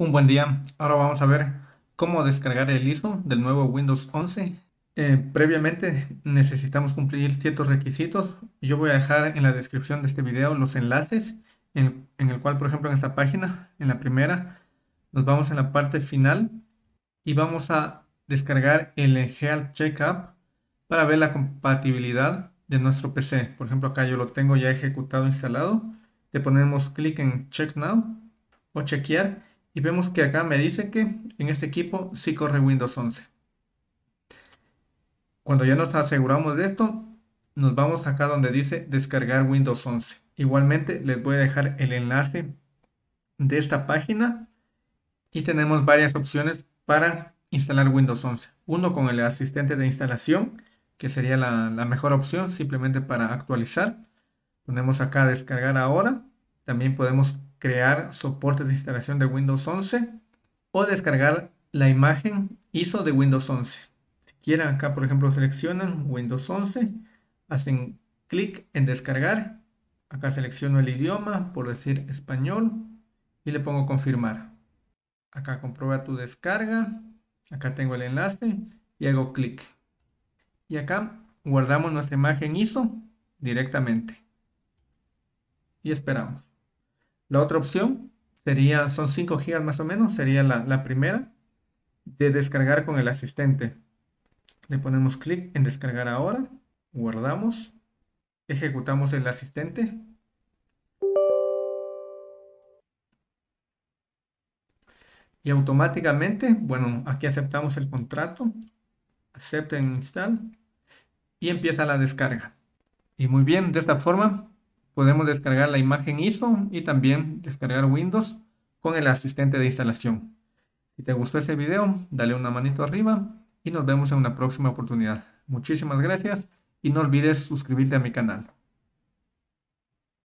Un buen día. Ahora vamos a ver cómo descargar el ISO del nuevo Windows 11. Eh, previamente necesitamos cumplir ciertos requisitos. Yo voy a dejar en la descripción de este video los enlaces en, en el cual, por ejemplo, en esta página, en la primera, nos vamos en la parte final y vamos a descargar el Health Checkup para ver la compatibilidad de nuestro PC. Por ejemplo, acá yo lo tengo ya ejecutado, instalado. Le ponemos clic en Check Now o chequear y vemos que acá me dice que en este equipo sí corre Windows 11. Cuando ya nos aseguramos de esto, nos vamos acá donde dice descargar Windows 11. Igualmente les voy a dejar el enlace de esta página y tenemos varias opciones para instalar Windows 11. Uno con el asistente de instalación, que sería la, la mejor opción simplemente para actualizar. Ponemos acá descargar ahora. También podemos crear soporte de instalación de Windows 11 o descargar la imagen ISO de Windows 11. Si quieren acá, por ejemplo, seleccionan Windows 11, hacen clic en descargar. Acá selecciono el idioma, por decir español, y le pongo confirmar. Acá comprueba tu descarga. Acá tengo el enlace y hago clic. Y acá guardamos nuestra imagen ISO directamente. Y esperamos. La otra opción sería, son 5 GB más o menos, sería la, primera de descargar con el asistente. Le ponemos clic en descargar ahora, guardamos, ejecutamos el asistente. Y automáticamente, bueno, aquí aceptamos el contrato, acepten install y empieza la descarga. Y muy bien, de esta forma podemos descargar la imagen ISO y también descargar Windows con el asistente de instalación. Si te gustó este video, dale una manito arriba y nos vemos en una próxima oportunidad. Muchísimas gracias y no olvides suscribirte a mi canal.